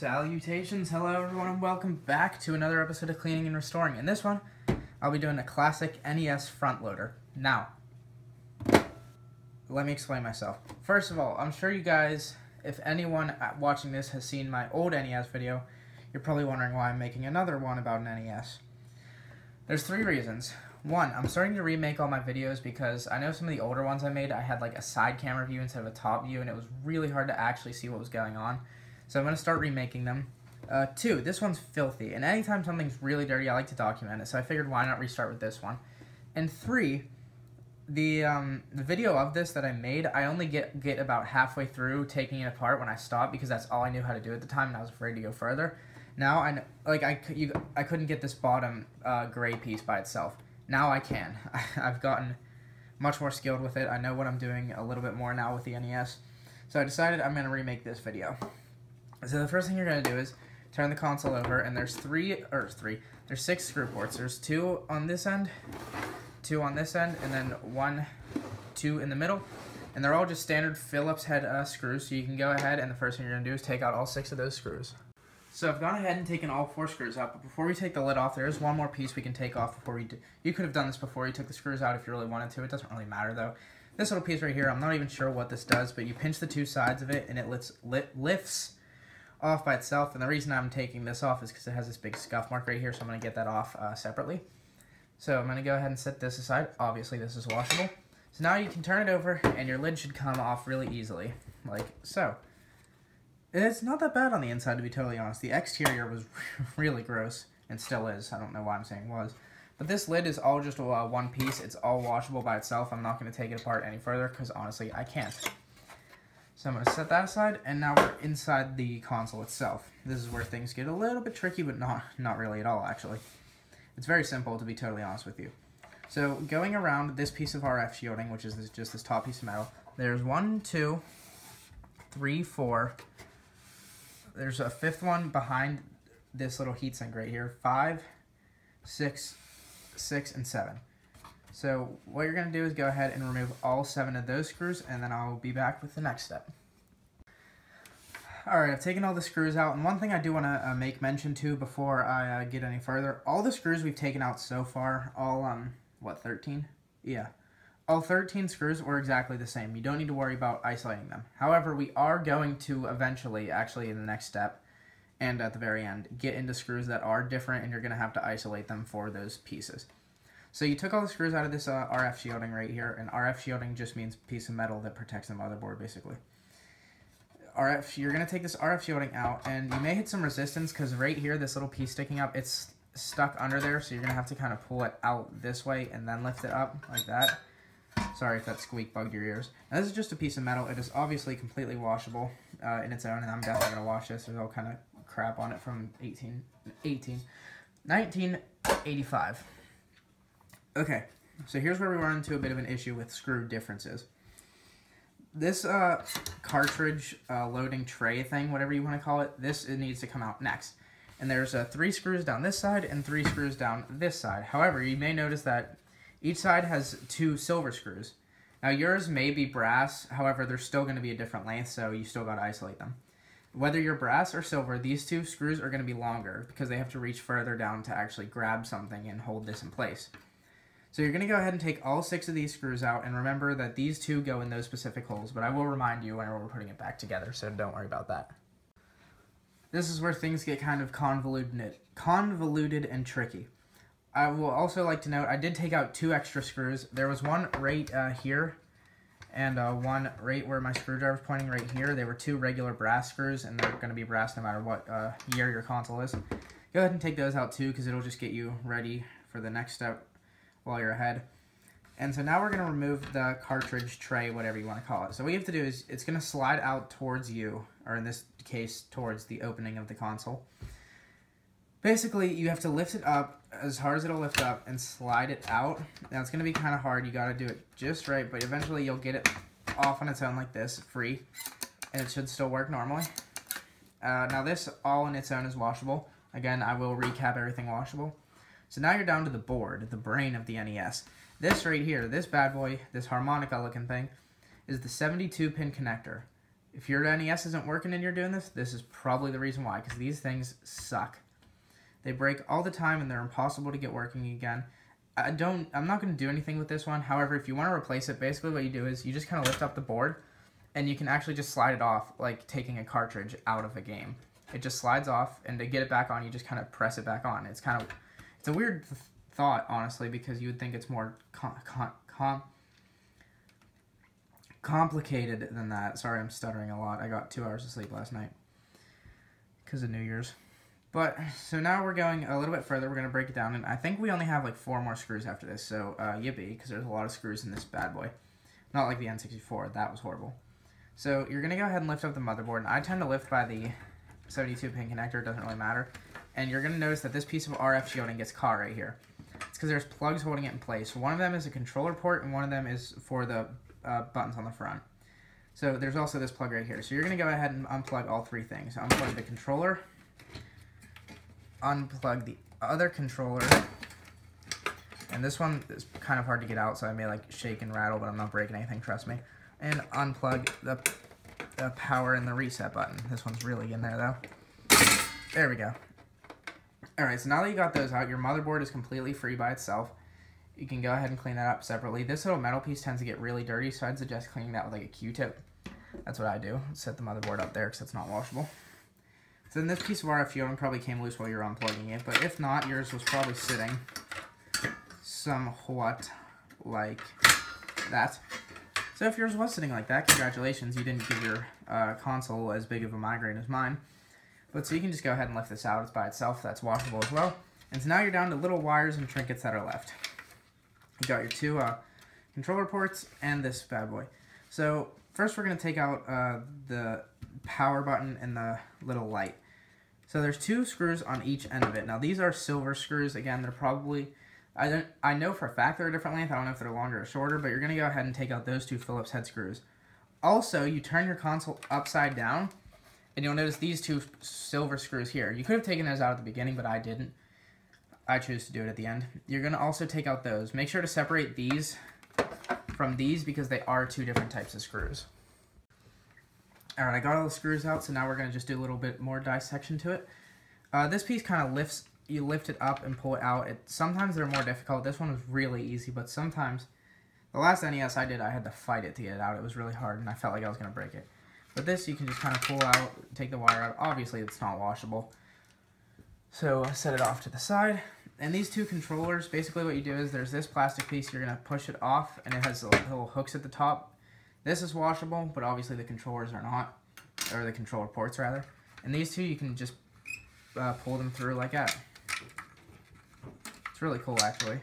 Salutations, hello everyone, and welcome back to another episode of Cleaning and Restoring. In this one, I'll be doing a classic NES front loader. Now, let me explain myself. First of all, I'm sure you guys, if anyone watching this has seen my old NES video, you're probably wondering why I'm making another one about an NES. There's three reasons. One, I'm starting to remake all my videos because I know some of the older ones I made, I had like a side camera view instead of a top view, and it was really hard to actually see what was going on. So I'm going to start remaking them. Uh, two, this one's filthy, and anytime something's really dirty, I like to document it, so I figured why not restart with this one. And three, the um, the video of this that I made, I only get get about halfway through taking it apart when I stop because that's all I knew how to do at the time, and I was afraid to go further. Now I like I you I couldn't get this bottom uh, gray piece by itself. Now I can. I've gotten much more skilled with it. I know what I'm doing a little bit more now with the NES. So I decided I'm going to remake this video. So the first thing you're going to do is turn the console over, and there's three, or three, there's six screw ports. There's two on this end, two on this end, and then one, two in the middle. And they're all just standard Phillips head uh, screws, so you can go ahead, and the first thing you're going to do is take out all six of those screws. So I've gone ahead and taken all four screws out, but before we take the lid off, there is one more piece we can take off before we do. You could have done this before you took the screws out if you really wanted to. It doesn't really matter, though. This little piece right here, I'm not even sure what this does, but you pinch the two sides of it, and it lifts, lifts off by itself. And the reason I'm taking this off is because it has this big scuff mark right here, so I'm going to get that off uh, separately. So I'm going to go ahead and set this aside. Obviously, this is washable. So now you can turn it over, and your lid should come off really easily, like so. It's not that bad on the inside, to be totally honest. The exterior was really gross, and still is. I don't know why I'm saying was. But this lid is all just uh, one piece. It's all washable by itself. I'm not going to take it apart any further, because honestly, I can't. So I'm going to set that aside, and now we're inside the console itself. This is where things get a little bit tricky, but not, not really at all, actually. It's very simple, to be totally honest with you. So going around this piece of RF shielding, which is this, just this top piece of metal, there's one, two, three, four. There's a fifth one behind this little heatsink right here. Five, six, six, and seven. So what you're going to do is go ahead and remove all seven of those screws and then I'll be back with the next step. Alright, I've taken all the screws out, and one thing I do want to uh, make mention to before I uh, get any further, all the screws we've taken out so far, all, um, what, 13? Yeah. All 13 screws were exactly the same. You don't need to worry about isolating them. However, we are going to eventually, actually in the next step, and at the very end, get into screws that are different, and you're going to have to isolate them for those pieces. So you took all the screws out of this uh, RF shielding right here, and RF shielding just means piece of metal that protects the motherboard, basically. RF, you're going to take this RF shielding out, and you may hit some resistance, because right here, this little piece sticking up, it's stuck under there, so you're going to have to kind of pull it out this way, and then lift it up, like that. Sorry if that squeak bugged your ears. Now, this is just a piece of metal. It is obviously completely washable uh, in its own, and I'm definitely going to wash this. There's all kind of crap on it from 18, 18, 1985. Okay, so here's where we run into a bit of an issue with screw differences. This uh, cartridge uh, loading tray thing, whatever you want to call it, this it needs to come out next. And there's uh, three screws down this side and three screws down this side. However, you may notice that each side has two silver screws. Now yours may be brass, however, they're still going to be a different length, so you still got to isolate them. Whether you're brass or silver, these two screws are going to be longer because they have to reach further down to actually grab something and hold this in place. So you're going to go ahead and take all six of these screws out, and remember that these two go in those specific holes, but I will remind you whenever we're putting it back together, so don't worry about that. This is where things get kind of convoluted, convoluted and tricky. I will also like to note, I did take out two extra screws. There was one right uh, here, and uh, one right where my screwdriver is pointing right here. They were two regular brass screws, and they're going to be brass no matter what uh, year your console is. Go ahead and take those out too, because it'll just get you ready for the next step while you're ahead. And so now we're going to remove the cartridge tray, whatever you want to call it. So what you have to do is it's going to slide out towards you, or in this case, towards the opening of the console. Basically, you have to lift it up as hard as it'll lift up and slide it out. Now, it's going to be kind of hard. You got to do it just right, but eventually you'll get it off on its own like this, free, and it should still work normally. Uh, now, this all on its own is washable. Again, I will recap everything washable. So now you're down to the board, the brain of the NES. This right here, this bad boy, this harmonica looking thing, is the 72 pin connector. If your NES isn't working and you're doing this, this is probably the reason why, because these things suck. They break all the time and they're impossible to get working again. I don't, I'm not going to do anything with this one. However, if you want to replace it, basically what you do is you just kind of lift up the board and you can actually just slide it off like taking a cartridge out of a game. It just slides off and to get it back on, you just kind of press it back on. It's kind of, it's a weird th thought, honestly, because you would think it's more com, com, com complicated than that. Sorry, I'm stuttering a lot. I got two hours of sleep last night because of New Year's. But, so now we're going a little bit further. We're going to break it down. And I think we only have like four more screws after this. So, uh, yippee, because there's a lot of screws in this bad boy. Not like the N64. That was horrible. So, you're going to go ahead and lift up the motherboard. And I tend to lift by the 72 pin connector. It doesn't really matter. And you're going to notice that this piece of RF shielding gets caught right here. It's because there's plugs holding it in place. One of them is a controller port, and one of them is for the uh, buttons on the front. So there's also this plug right here. So you're going to go ahead and unplug all three things. Unplug the controller, unplug the other controller, and this one is kind of hard to get out, so I may like shake and rattle, but I'm not breaking anything, trust me. And unplug the, the power and the reset button. This one's really in there though. There we go. Alright, so now that you got those out, your motherboard is completely free by itself you can go ahead and clean that up separately. This little metal piece tends to get really dirty, so I'd suggest cleaning that with like a Q-tip. That's what I do. Set the motherboard up there because it's not washable. So then this piece of RF probably came loose while you were unplugging it, but if not, yours was probably sitting somewhat like that. So if yours was sitting like that, congratulations, you didn't give your uh, console as big of a migraine as mine. But so you can just go ahead and lift this out. It's by itself. That's washable as well. And so now you're down to little wires and trinkets that are left. You got your two uh, controller ports and this bad boy. So first we're going to take out uh, the power button and the little light. So there's two screws on each end of it. Now these are silver screws. Again, they're probably, I don't, I know for a fact they're a different length. I don't know if they're longer or shorter, but you're going to go ahead and take out those two Phillips head screws. Also, you turn your console upside down, and you'll notice these two silver screws here. You could have taken those out at the beginning, but I didn't. I choose to do it at the end. You're going to also take out those. Make sure to separate these from these because they are two different types of screws. Alright, I got all the screws out, so now we're going to just do a little bit more dissection to it. Uh, this piece kind of lifts, you lift it up and pull it out. It, sometimes they're more difficult. This one was really easy, but sometimes, the last NES I did, I had to fight it to get it out. It was really hard, and I felt like I was going to break it. But this, you can just kind of pull out, take the wire out. Obviously, it's not washable. So I set it off to the side. And these two controllers, basically what you do is there's this plastic piece, you're going to push it off, and it has little hooks at the top. This is washable, but obviously the controllers are not, or the controller ports rather. And these two, you can just uh, pull them through like that. It's really cool, actually.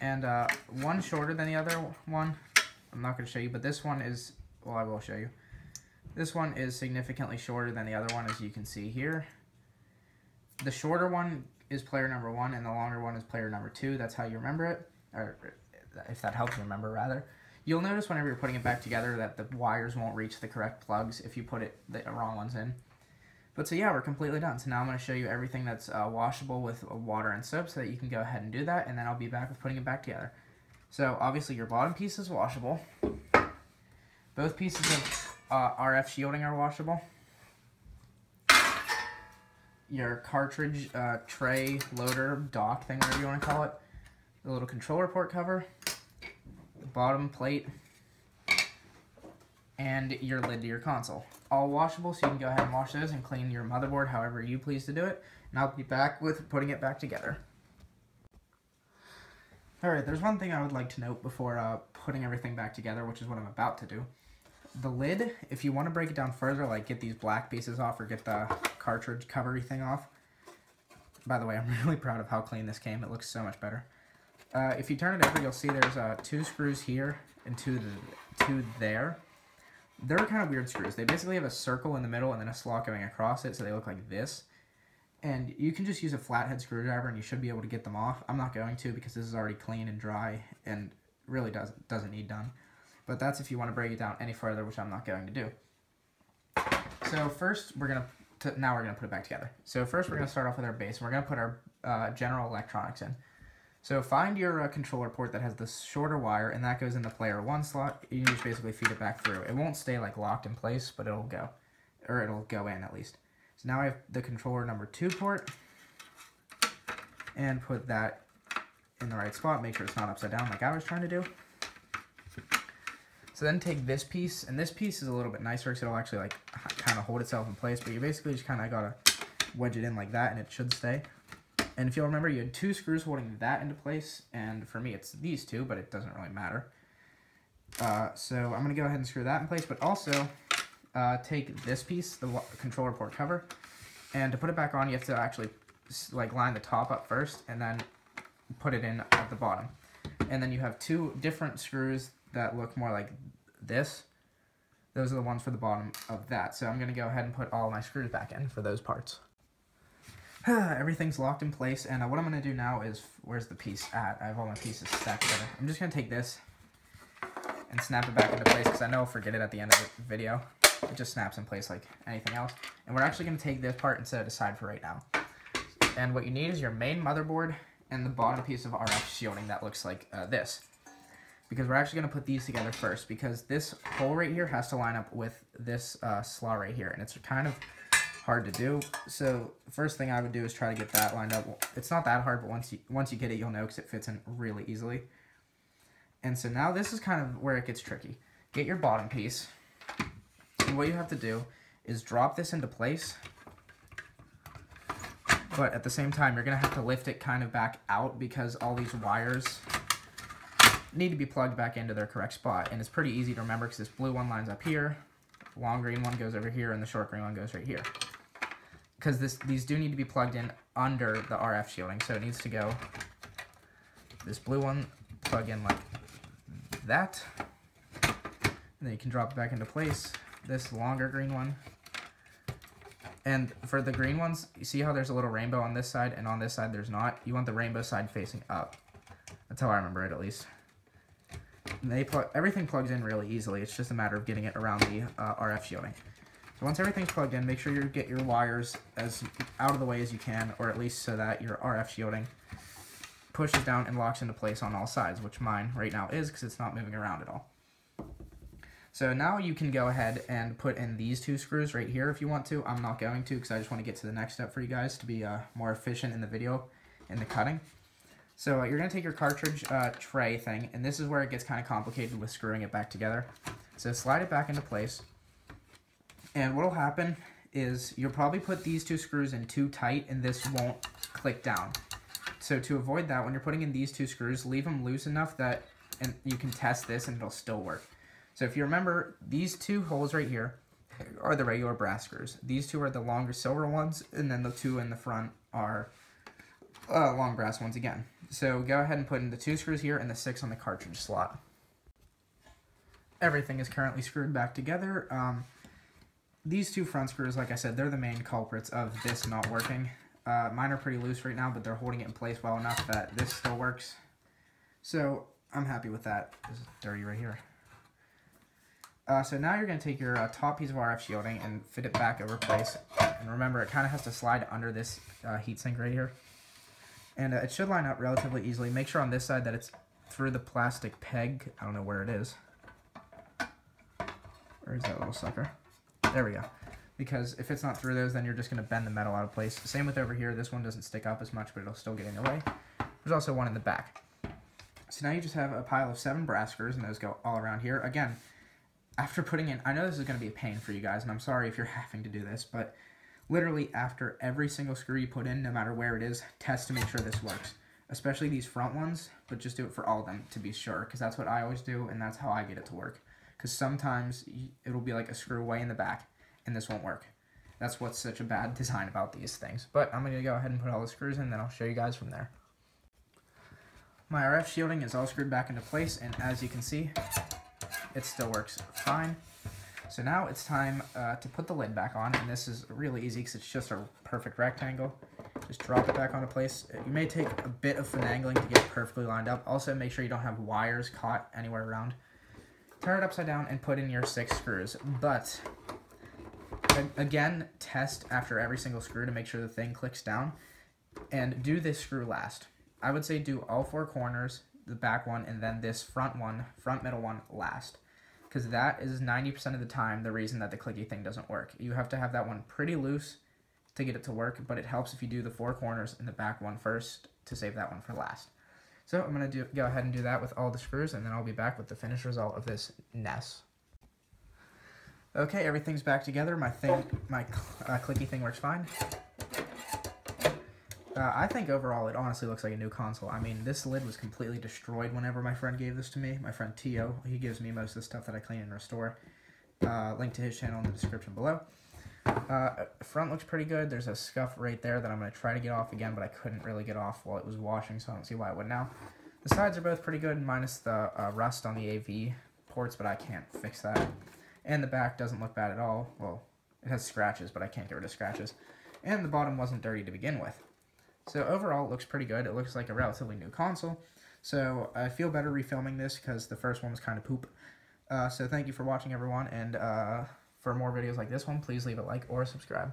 And uh, one shorter than the other one. I'm not going to show you, but this one is, well, I will show you. This one is significantly shorter than the other one, as you can see here. The shorter one is player number one, and the longer one is player number two. That's how you remember it, or if that helps you remember, rather. You'll notice whenever you're putting it back together that the wires won't reach the correct plugs if you put it the wrong ones in. But so yeah, we're completely done. So now I'm going to show you everything that's uh, washable with uh, water and soap so that you can go ahead and do that, and then I'll be back with putting it back together. So obviously your bottom piece is washable. Both pieces of uh, RF shielding are washable your cartridge uh, tray loader dock thing, whatever you want to call it, the little controller port cover, the bottom plate, and your lid to your console. All washable, so you can go ahead and wash those and clean your motherboard however you please to do it. And I'll be back with putting it back together. Alright, there's one thing I would like to note before uh, putting everything back together, which is what I'm about to do the lid, if you want to break it down further, like get these black pieces off or get the cartridge covery thing off. By the way, I'm really proud of how clean this came. It looks so much better. Uh, if you turn it over, you'll see there's uh, two screws here and two, the, two there. They're kind of weird screws. They basically have a circle in the middle and then a slot going across it, so they look like this. And you can just use a flathead screwdriver and you should be able to get them off. I'm not going to because this is already clean and dry and really doesn't, doesn't need done. But that's if you want to break it down any further, which I'm not going to do. So first, we're going to, now we're going to put it back together. So first, we're going to start off with our base. And We're going to put our uh, general electronics in. So find your uh, controller port that has the shorter wire, and that goes in the player one slot. You just basically feed it back through. It won't stay like locked in place, but it'll go, or it'll go in at least. So now I have the controller number two port, and put that in the right spot. Make sure it's not upside down like I was trying to do. So then take this piece, and this piece is a little bit nicer because it'll actually like kind of hold itself in place, but you basically just kind of gotta wedge it in like that and it should stay. And if you'll remember, you had two screws holding that into place, and for me it's these two, but it doesn't really matter. Uh, so I'm going to go ahead and screw that in place, but also uh, take this piece, the controller port cover, and to put it back on, you have to actually like line the top up first, and then put it in at the bottom. And then you have two different screws that look more like this. Those are the ones for the bottom of that. So I'm going to go ahead and put all my screws back in for those parts. everything's locked in place, and uh, what I'm going to do now is, where's the piece at? I have all my pieces stacked together. I'm just going to take this and snap it back into place, because I know I'll forget it at the end of the video. It just snaps in place like anything else. And we're actually going to take this part and set it aside for right now. And what you need is your main motherboard and the bottom piece of RF shielding that looks like uh, this. Because we're actually going to put these together first, because this hole right here has to line up with this uh, slot right here. And it's kind of hard to do. So first thing I would do is try to get that lined up. It's not that hard, but once you once you get it, you'll know because it fits in really easily. And so now this is kind of where it gets tricky. Get your bottom piece. And what you have to do is drop this into place. But at the same time, you're going to have to lift it kind of back out because all these wires need to be plugged back into their correct spot. And it's pretty easy to remember because this blue one lines up here, long green one goes over here, and the short green one goes right here because this these do need to be plugged in under the RF shielding, so it needs to go this blue one plug in like that, and then you can drop it back into place. This longer green one, and for the green ones, you see how there's a little rainbow on this side, and on this side there's not. You want the rainbow side facing up. That's how I remember it, at least. They plug everything plugs in really easily. It's just a matter of getting it around the uh, RF shielding. So once everything's plugged in, make sure you get your wires as out of the way as you can, or at least so that your RF shielding pushes down and locks into place on all sides, which mine right now is because it's not moving around at all. So now you can go ahead and put in these two screws right here if you want to. I'm not going to because I just want to get to the next step for you guys to be uh, more efficient in the video in the cutting. So uh, you're going to take your cartridge uh, tray thing, and this is where it gets kind of complicated with screwing it back together. So slide it back into place. And what'll happen is you'll probably put these two screws in too tight and this won't click down. So to avoid that, when you're putting in these two screws, leave them loose enough that and you can test this and it'll still work. So if you remember, these two holes right here are the regular brass screws. These two are the longer silver ones, and then the two in the front are uh, long brass once again. So go ahead and put in the two screws here and the six on the cartridge slot. Everything is currently screwed back together. Um, these two front screws, like I said, they're the main culprits of this not working. Uh, mine are pretty loose right now, but they're holding it in place well enough that this still works. So I'm happy with that. This is dirty right here. Uh, so now you're going to take your uh, top piece of RF shielding and fit it back over place. And remember, it kind of has to slide under this uh, heatsink right here. And uh, it should line up relatively easily. Make sure on this side that it's through the plastic peg. I don't know where it is. Where is that little sucker? There we go. Because if it's not through those, then you're just going to bend the metal out of place. Same with over here. This one doesn't stick up as much, but it'll still get in your way. There's also one in the back. So now you just have a pile of seven brass screws, and those go all around here. Again, after putting in, I know this is going to be a pain for you guys, and I'm sorry if you're having to do this, but literally after every single screw you put in, no matter where it is, test to make sure this works. Especially these front ones, but just do it for all of them to be sure, because that's what I always do, and that's how I get it to work because sometimes it'll be like a screw way in the back and this won't work. That's what's such a bad design about these things. But I'm going to go ahead and put all the screws in, then I'll show you guys from there. My RF shielding is all screwed back into place, and as you can see, it still works fine. So now it's time uh, to put the lid back on, and this is really easy because it's just a perfect rectangle. Just drop it back onto place. You may take a bit of finagling to get it perfectly lined up. Also, make sure you don't have wires caught anywhere around turn it upside down and put in your six screws. But again, test after every single screw to make sure the thing clicks down. And do this screw last. I would say do all four corners, the back one, and then this front one, front middle one last. Because that is 90% of the time the reason that the clicky thing doesn't work. You have to have that one pretty loose to get it to work, but it helps if you do the four corners and the back one first to save that one for last. So I'm going to do go ahead and do that with all the screws, and then I'll be back with the finished result of this NES. Okay, everything's back together. My thing, my uh, clicky thing works fine. Uh, I think overall it honestly looks like a new console. I mean, this lid was completely destroyed whenever my friend gave this to me. My friend Tio, he gives me most of the stuff that I clean and restore. Uh, link to his channel in the description below. Uh, front looks pretty good. There's a scuff right there that I'm going to try to get off again, but I couldn't really get off while it was washing, so I don't see why it would now. The sides are both pretty good, minus the uh, rust on the AV ports, but I can't fix that. And the back doesn't look bad at all. Well, it has scratches, but I can't get rid of scratches. And the bottom wasn't dirty to begin with. So overall, it looks pretty good. It looks like a relatively new console. So I feel better refilming this because the first one was kind of poop. Uh, so thank you for watching, everyone. And uh, for more videos like this one, please leave a like or subscribe.